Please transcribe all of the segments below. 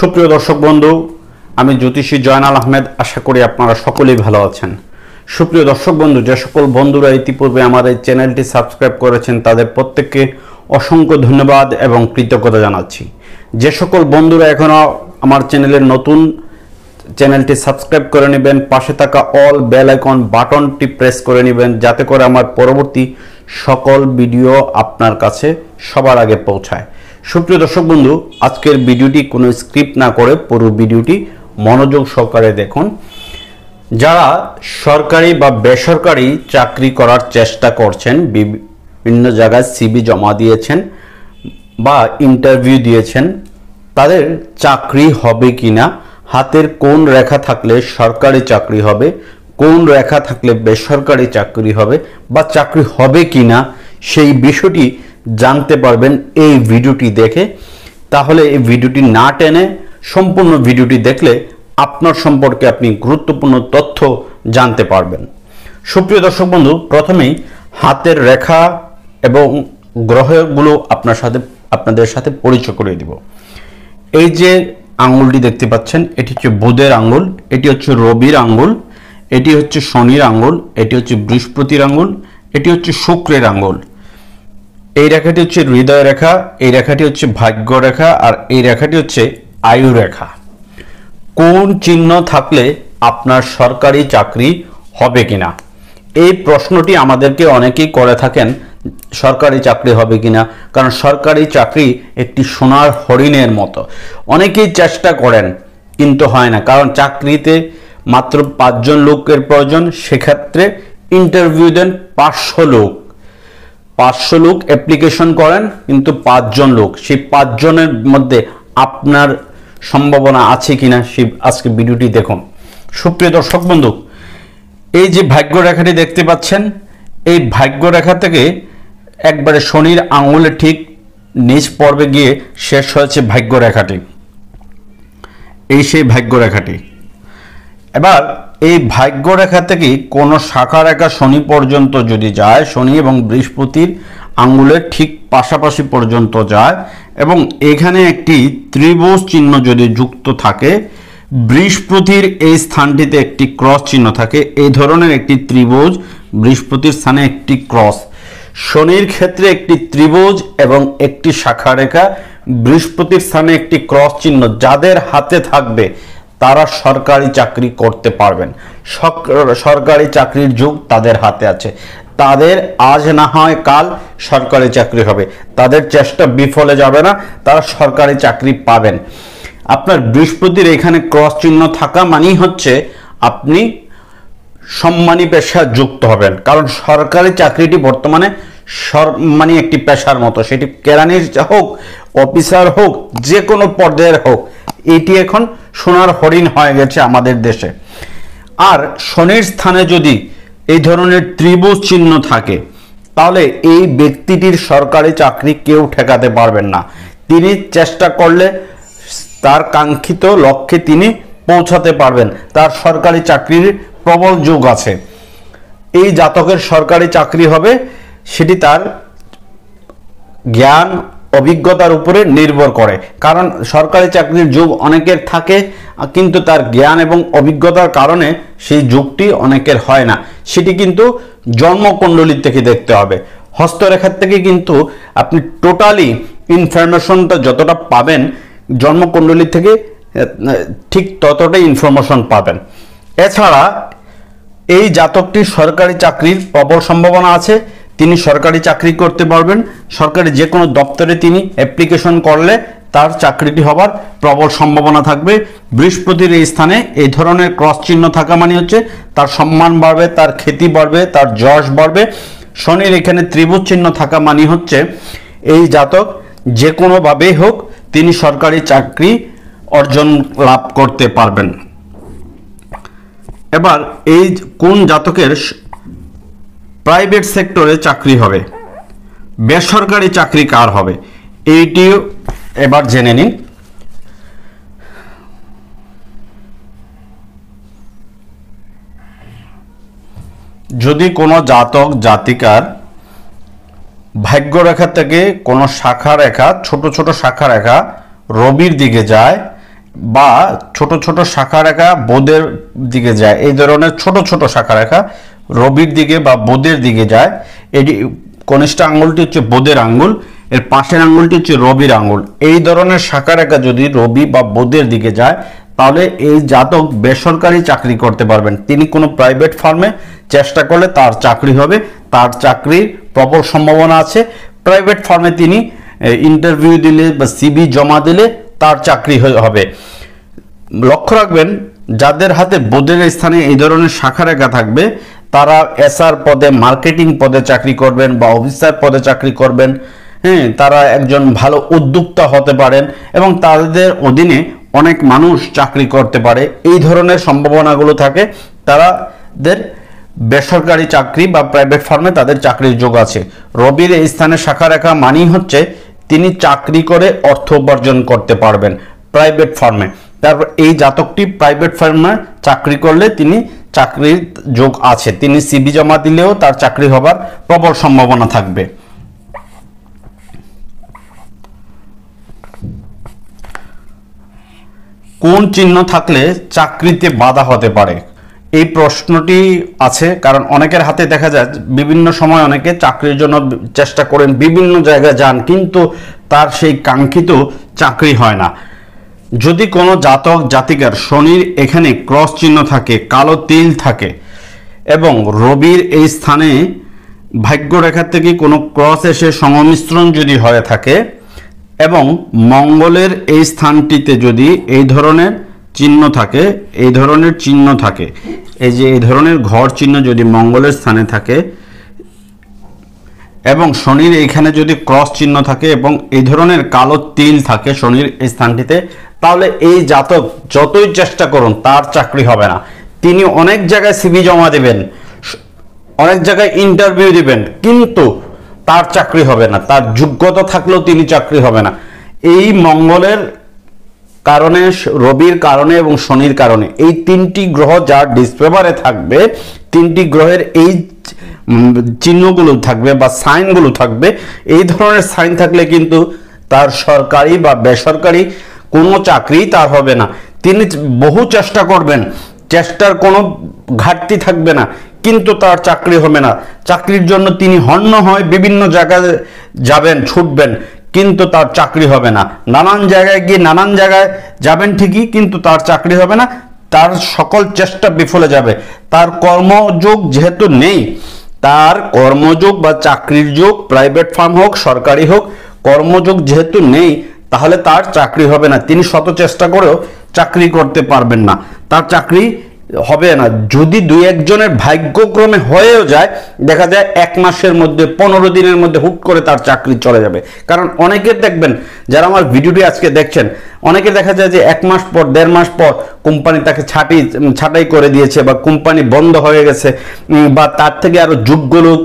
সুপ্রিয় দর্শক বন্ধু, আমি জ্যোতিষী জয়নাল আহমেদ। আশা করি আপনারা সকলেই ভালো আছেন। সুপ্রিয় দর্শক বন্ধু, যে সকল বন্ধুরা ইতিপূর্বে আমার এই চ্যানেলটি সাবস্ক্রাইব করেছেন, তাদের প্রত্যেককে অসংখ্য ধন্যবাদ এবং কৃতজ্ঞতা জানাচ্ছি। যে সকল বন্ধুরা এখনও আমার চ্যানেলের নতুন, চ্যানেলটি সাবস্ক্রাইব করে নেবেন, পাশে থাকা অল বেল আইকন বাটনটি প্রেস করে নেবেন, যাতে করে আমার পরবর্তী সকল ভিডিও আপনার কাছে সবার আগে পৌঁছায়। সুপ্রিয় দর্শক বন্ধু, আজকের ভিডিওটি কোনো স্ক্রিপ্ট না করে পুরো ভিডিওটি মনোযোগ সহকারে দেখুন। যারা সরকারি বা বেসরকারি চাকরি করার চেষ্টা করছেন, বিভিন্ন জায়গায় সিবি জমা দিয়েছেন বা ইন্টারভিউ দিয়েছেন, তাদের চাকরি হবে কিনা, হাতের কোন রেখা থাকলে সরকারি চাকরি হবে, কোন রেখা থাকলে বেসরকারি চাকরি হবে বা চাকরি হবে কিনা, সেই বিষয়টি জানতে পারবেন এই ভিডিওটি দেখে। তাহলে এই ভিডিওটি না টেনে সম্পূর্ণ ভিডিওটি দেখলে আপনার সম্পর্কে আপনি গুরুত্বপূর্ণ তথ্য জানতে পারবেন। সুপ্রিয় দর্শক বন্ধু, প্রথমেই হাতের রেখা এবং গ্রহগুলো আপনার সাথে, আপনাদের সাথে পরিচয় করে দিব। এই যে আঙ্গুলটি দেখতে পাচ্ছেন, এটি হচ্ছে বুধের আঙ্গুল এটি হচ্ছে রবির আঙ্গুল এটি হচ্ছে শনির আঙ্গুল এটি হচ্ছে বৃহস্পতির আঙ্গুল এটি হচ্ছে শুক্রের আঙ্গুল এই রেখাটি হচ্ছে হৃদয় রেখা, এই রেখাটি হচ্ছে ভাগ্য রেখা, আর এই রেখাটি হচ্ছে আয়ু রেখা। কোন চিহ্ন থাকলে আপনার সরকারি চাকরি হবে কিনা? এই প্রশ্নটি আমাদেরকে অনেকেই করে থাকেন, সরকারি চাকরি হবে কিনা? কারণ সরকারি চাকরি একটি সোনার হরিণের মতো। অনেকেই চেষ্টা করেন, কিন্তু হয় না। কারণ চাকরিতে মাত্র পাঁচজন লোকের প্রয়োজন, সেক্ষেত্রে ইন্টারভিউ দেন পাঁচশো লোক। পাঁচশো লোক অ্যাপ্লিকেশন করেন, কিন্তু পাঁচজন লোক। সেই পাঁচজনের মধ্যে আপনার সম্ভাবনা আছে কিনা সেই আজকে ভিডিওটি দেখুন। সুপ্রিয় দর্শক বন্ধু, এই যে ভাগ্য রেখাটি দেখতে পাচ্ছেন, এই ভাগ্য রেখা থেকে একবারে শনির আঙুলে ঠিক নিচ পর্বে গিয়ে শেষ হয়েছে ভাগ্য রেখাটি এই সেই ভাগ্য রেখাটি এবার এই ভাগ্য রেখা থেকে কোনো শাখা রেখা শনি পর্যন্ত যদি যায়, শনি এবং বৃহস্পতির আঙ্গুলের ঠিক পাশাপাশি পর্যন্ত যায় এবং এখানে একটি ত্রিভুজ চিহ্ন যদি যুক্ত থাকে, বৃহস্পতির এই স্থানটিতে একটি ক্রস চিহ্ন থাকে, এই ধরনের একটি ত্রিভুজ বৃহস্পতির স্থানে একটি ক্রস। শনির ক্ষেত্রে একটি ত্রিভুজ এবং একটি শাখা রেখা বৃহস্পতির স্থানে একটি ক্রস চিহ্ন, যাদের হাতে থাকবে তারা সরকারি চাকরি করতে পারবেন। সরকারি চাকরির যুগ তাদের হাতে আছে। তাদের আজ না হয় কাল সরকারি চাকরি হবে। তাদের চেষ্টা বিফলে যাবে না, তারা সরকারি চাকরি পাবেন। আপনার বৃহস্পতির এখানে ক্রস চিহ্ন থাকা মানেই হচ্ছে আপনি সম্মানী পেশা যুক্ত হবেন। কারণ সরকারি চাকরিটি বর্তমানে সম্মানী একটি পেশার মতো। সেটি কেরানির হোক, অফিসার হোক, যে কোনো পর্যায়ের হোক, এটি এখন সোনার হরিণ হয়ে গেছে আমাদের দেশে। আর শনির স্থানে যদি এই ধরনের ত্রিভুজ চিহ্ন থাকে, তাহলে এই ব্যক্তিটির সরকারি চাকরি কেউ ঠেকাতে পারবেন না। তিনি চেষ্টা করলে তার কাঙ্ক্ষিত লক্ষ্যে তিনি পৌঁছাতে পারবেন। তার সরকারি চাকরির প্রবল যোগ আছে। এই জাতকের সরকারি চাকরি হবে সেটি তার জ্ঞান, অভিজ্ঞতার উপরে নির্ভর করে। কারণ সরকারি চাকরির যুগ অনেকের থাকে, কিন্তু তার জ্ঞান এবং অভিজ্ঞতার কারণে সেই যুগটি অনেকের হয় না। সেটি কিন্তু জন্মকুণ্ডলী থেকে দেখতে হবে। হস্তরেখার থেকে কিন্তু আপনি টোটালি ইনফরমেশনটা যতটা পাবেন, জন্মকুণ্ডলী থেকে ঠিক ততটাই ইনফরমেশন পাবেন। এছাড়া এই জাতকটির সরকারি চাকরির প্রবল সম্ভাবনা আছে। তিনি সরকারি চাকরি করতে পারবেন। সরকারি যে কোনো দপ্তরে তিনি অ্যাপ্লিকেশন করলে তার চাকরিটি হবার প্রবল সম্ভাবনা থাকবে। বৃহস্পতির এই স্থানে এই ধরনের ক্রস চিহ্ন থাকা মানে হচ্ছে তার সম্মান বাড়বে, তার খ্যাতি বাড়বে, তার যশ বাড়বে। শনির এখানে ত্রিভুজ চিহ্ন থাকা মানে হচ্ছে এই জাতক যে কোনোভাবেই হোক তিনি সরকারি চাকরি অর্জন লাভ করতে পারবেন। এবার এই কোন জাতকের প্রাইভেট সেক্টরে চাকরি হবে। বেসরকারি চাকরি কার হবে? এইটিও এবার জেনে নিন। যদি কোনো জাতক, জাতিকার ভাগ্যরেখা থেকে কোনো শাখা রেখা ছোট ছোট শাখা রেখা রবির দিকে যায় বা ছোট ছোট শাখা রেখা বোধের দিকে যায়। এই ধরনের ছোট ছোট শাখা রেখা রবির দিকে বা বোধের দিকে যায়। এটি কনিষ্ঠ আঙ্গুলটি হচ্ছে বোধের আঙ্গুল, এর পাশের আঙ্গুলটি হচ্ছে রবির আঙ্গুল। এই ধরনের শাখা রেখা যদি রবি বা বোধের দিকে যায়, তাহলে এই জাতক বেসরকারি চাকরি করতে পারবেন। তিনি কোনো প্রাইভেট ফার্মে চেষ্টা করলে তার চাকরি হবে, তার চাকরির প্রবল সম্ভাবনা আছে। প্রাইভেট ফার্মে তিনি ইন্টারভিউ দিলে বা সিবি জমা দিলে তার চাকরি হবে। লক্ষ্য রাখবেন, যাদের হাতে বোধের স্থানে এই ধরনের শাখা রেখা থাকবে, তারা এসআর পদে, মার্কেটিং পদে চাকরি করবেন বা অফিসার পদে চাকরি করবেন। হ্যাঁ তারা একজন ভালো উদ্যোক্তা হতে পারেন এবং তাদের অধীনে অনেক মানুষ চাকরি করতে পারে। এই ধরনের সম্ভাবনাগুলো থাকে। তাদের বেসরকারি চাকরি বা প্রাইভেট ফার্মে তাদের চাকরির যোগ আছে। রবির এই স্থানে শাখা রেখা মানেই হচ্ছে তিনি চাকরি করে অর্থ উপার্জন করতে পারবেন প্রাইভেট ফার্মে তারপর এই জাতকটি প্রাইভেট ফার্মে চাকরি করলে তিনি চাকরির যোগ আছে। তিনি সিবি জমা দিলেও তার চাকরি হবার প্রবল সম্ভাবনা থাকবে। কোন চিহ্ন থাকলে চাকরিতে বাধা হতে পারে? এই প্রশ্নটি আছে, কারণ অনেকের হাতে দেখা যায় বিভিন্ন সময় অনেকে চাকরির জন্য চেষ্টা করেন, বিভিন্ন জায়গায় যান, কিন্তু তার সেই কাঙ্ক্ষিত চাকরি হয় না। যদি কোনো জাতক, জাতিকার শনির এখানে ক্রস চিহ্ন থাকে, কালো তিল থাকে, এবং রবির এই স্থানে ভাগ্যরেখার থেকে কোনো ক্রস এসে সংমিশ্রণ যদি হয়ে থাকে, এবং মঙ্গলের এই স্থানটিতে যদি এই ধরনের চিহ্ন থাকে, এই ধরনের চিহ্ন থাকে। এই যে, এই ধরনের ঘর চিহ্ন যদি মঙ্গলের স্থানে থাকে, এবং শনির এইখানে যদি ক্রস চিহ্ন থাকে এবং এই ধরনের কালো তিল থাকে শনির এই স্থানটিতে, তাহলে এই জাতক যতই চেষ্টা করুন, তার চাকরি হবে না। তিনি অনেক জায়গায় সিবি জমা দেবেন, অনেক জায়গায় ইন্টারভিউ দিবেন, কিন্তু তার চাকরি হবে না। তার যোগ্যতা থাকলেও তিনি চাকরি হবে না। এই মঙ্গলের কারণে, রবির কারণে এবং শনির কারণে। এই তিনটি গ্রহ যার ডিসফেভারে থাকবে, তিনটি গ্রহের এই চিহ্নগুলো থাকবে বা সাইনগুলো থাকবে, এই ধরনের সাইন থাকলে কিন্তু তার সরকারি বা বেসরকারি কোনো চাকরি তার হবে না। তিনি বহু চেষ্টা করবেন, চেষ্টার কোনো ঘাটতি থাকবে না, কিন্তু তার চাকরি হবে না। চাকরির জন্য তিনি হন্য হয় বিভিন্ন জায়গায় যাবেন, ছুটবেন। কিন্তু তার চাকরি হবে না। নানান জায়গায় গিয়ে নানান জায়গায় যাবেন ঠিকই, কিন্তু তার চাকরি হবে না। তার সকল চেষ্টা বিফলে যাবে। তার কর্মযোগ যেহেতু নেই, তার কর্মযোগ বা চাকরির যোগ প্রাইভেট ফার্ম হোক, সরকারি হোক, কর্মযোগ যেহেতু নেই, তাহলে তার চাকরি হবে না। তিনি শত চেষ্টা করেও চাকরি করতে পারবেন না। তার চাকরি হবে না। যদি দুই একজনের ভাগ্যক্রমে হয়েও যায়, দেখা যায় এক মাসের মধ্যে, পনেরো দিনের মধ্যে হুট করে তার চাকরি চলে যাবে। কারণ অনেকে দেখবেন, যারা আমার ভিডিওটি আজকে দেখছেন অনেকে দেখা যায় যে এক মাস পর, দেড় মাস পর কোম্পানি তাকে ছাটি ছাটাই করে দিয়েছে বা কোম্পানি বন্ধ হয়ে গেছে বা তার থেকে আরও যোগ্য লোক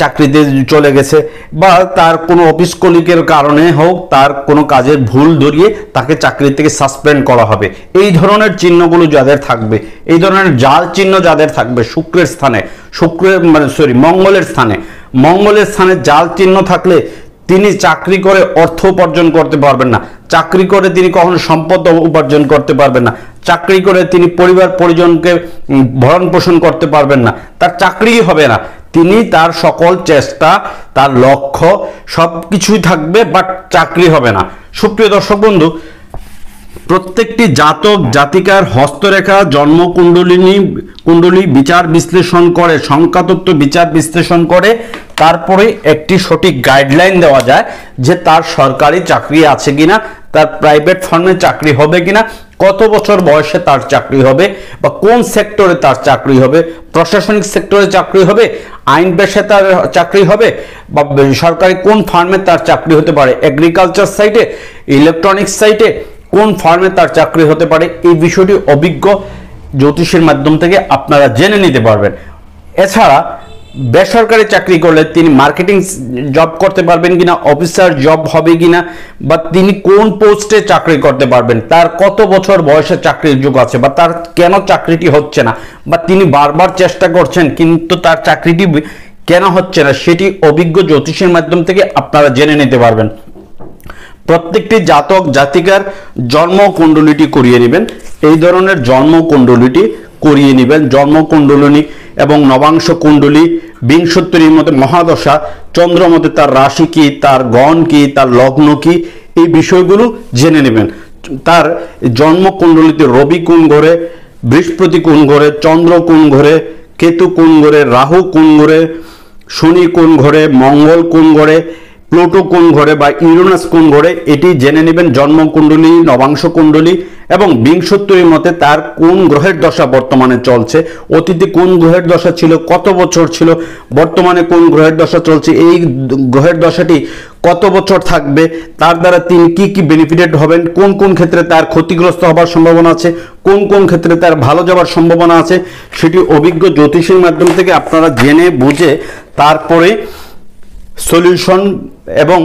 চাকরিতে চলে গেছে বা তার কোনো অফিস কলিকের কারণে হোক, তার কোনো কাজের ভুল ধরিয়ে তাকে চাকরি থেকে সাসপেন্ড করা হবে। এই ধরনের চিহ্নগুলো যাদের থাকবে, এই ধরনের জাল চিহ্ন যাদের থাকবে শুক্রের স্থানে, শুক্রের মানে সরি মঙ্গলের স্থানে মঙ্গলের স্থানে জাল চিহ্ন থাকলে তিনি চাকরি করে অর্থ উপার্জন করতে পারবেন না। চাকরি করে তিনি কখনো সম্পদ উপার্জন করতে পারবেন না। চাকরি করে তিনি পরিবার পরিজনকে ভরণ পোষণ করতে পারবেন না। তার চাকরিই হবে না। তিনি তার সকল চেষ্টা, তার লক্ষ্য সব কিছুই থাকবে বাট চাকরি হবে না। সুপ্রিয় দর্শক বন্ধু, প্রত্যেকটি জাতক, জাতিকার হস্তরেখা জন্ম কুণ্ডলিনী কুণ্ডলী বিচার বিশ্লেষণ করে, সংখ্যাতত্ত্ব বিচার বিশ্লেষণ করে, তারপরে একটি সঠিক গাইডলাইন দেওয়া যায় যে তার সরকারি চাকরি আছে কিনা, তার প্রাইভেট ফার্মে চাকরি হবে কিনা কত বছর বয়সে তার চাকরি হবে বা কোন সেক্টরে তার চাকরি হবে, প্রশাসনিক সেক্টরে চাকরি হবে, আইন পেশায় তার চাকরি হবে বা সরকারি কোন ফার্মে তার চাকরি হতে পারে এগ্রিকালচার সাইটে ইলেকট্রনিক্স সাইটে কোন ফার্মে তার চাকরি হতে পারে, এই বিষয়টি অভিজ্ঞ জ্যোতিষের মাধ্যম থেকে আপনারা জেনে নিতে পারবেন। এছাড়া বেসরকারি চাকরি করলে তিনি মার্কেটিং জব করতে পারবেন কিনা অফিসার জব হবে কিনা, বা তিনি কোন পোস্টে চাকরি করতে পারবেন, তার কত বছর বয়সে চাকরির যোগ আছে, বা তার কেন চাকরিটি হচ্ছে না, বা তিনি বারবার চেষ্টা করছেন, কিন্তু তার চাকরিটি কেন হচ্ছে না, সেটি অভিজ্ঞ জ্যোতিষের মাধ্যম থেকে আপনারা জেনে নিতে পারবেন। প্রত্যেকটি জাতক জাতিকার জন্ম কুণ্ডলিটি করিয়ে নেবেন। এই ধরনের জন্ম কুণ্ডলিটি করিয়ে নেবেন। জন্ম কুণ্ডলিনী এবং নবাংশ কুণ্ডলী বিংশোত্তরীর মধ্যে মহাদশা চন্দ্র মতে তার রাশি কি, তার গণ কি, তার লগ্ন কি, এই বিষয়গুলো জেনে নেবেন। তার জন্ম কুণ্ডলিতে রবি কোন ঘরে, বৃহস্পতি কোন ঘরে, চন্দ্র কোন ঘরে, কেতু কোন ঘরে, রাহু কোন ঘরে, শনি কোন ঘরে, মঙ্গল কোন ঘরে প্লুটো কোন ঘরে বা ইউরেনাস কোন ঘরে, এটি জেনে নেবেন জন্ম কুণ্ডলী নবাংশ কুণ্ডলী এবং বিংশোত্তরীর মতে তার কোন গ্রহের দশা বর্তমানে চলছে, অতীতে কোন গ্রহের দশা ছিল, কত বছর ছিল, বর্তমানে কোন গ্রহের দশা চলছে, এই গ্রহের দশাটি কত বছর থাকবে, তার দ্বারা তিনি কি কি বেনিফিটেড হবেন, কোন কোন ক্ষেত্রে তার ক্ষতিগ্রস্ত হবার সম্ভাবনা আছে, কোন কোন ক্ষেত্রে তার ভালো যাওয়ার সম্ভাবনা আছে, সেটি অভিজ্ঞ জ্যোতিষীর মাধ্যম থেকে আপনারা জেনে বুঝে তারপরে সলিউশন এবং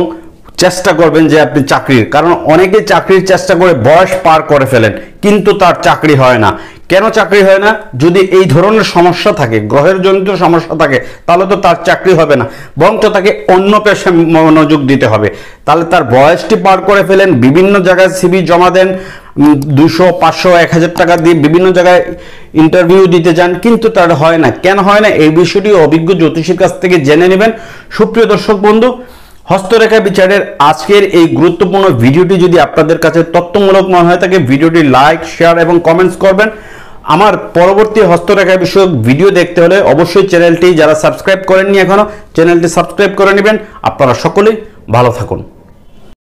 চেষ্টা করবেন যে আপনি চাকরির। কারণ অনেকে চাকরির চেষ্টা করে বয়স পার করে ফেলেন, কিন্তু তার চাকরি হয় না। কেন চাকরি হয় না? যদি এই ধরনের সমস্যা থাকে গ্রহের জনিত সমস্যা থাকে, তাহলে তো তার চাকরি হবে না। বরং তো তাকে অন্য পেশায় মনোযোগ দিতে হবে। তাহলে তার বয়সটি পার করে ফেলেন, বিভিন্ন জায়গায় সিবি জমা দেন দুশো, পাঁচশো, এক হাজার টাকা দিয়ে বিভিন্ন জায়গায় ইন্টারভিউ দিতে যান, কিন্তু তার হয় না। কেন হয় না? এই বিষয়টি অভিজ্ঞ জ্যোতিষীর কাছ থেকে জেনে নেবেন। সুপ্রিয় দর্শক বন্ধু হস্তরেখা বিচারের আজকের এই গুরুত্বপূর্ণ ভিডিওটি যদি আপনাদের কাছে তথ্যমূলক মনে হয় তাকে ভিডিওটি লাইক শেয়ার এবং কমেন্টস করবেন। আমার পরবর্তী হস্তরেখা বিষয়ক ভিডিও দেখতে হলে অবশ্যই চ্যানেলটি যারা সাবস্ক্রাইব করেননি এখনও চ্যানেলটি সাবস্ক্রাইব করে নেবেন। আপনারা সকলেই ভালো থাকুন।